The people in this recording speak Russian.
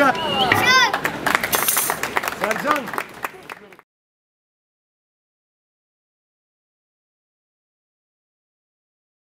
Yaşar. Yaşar. Sercan.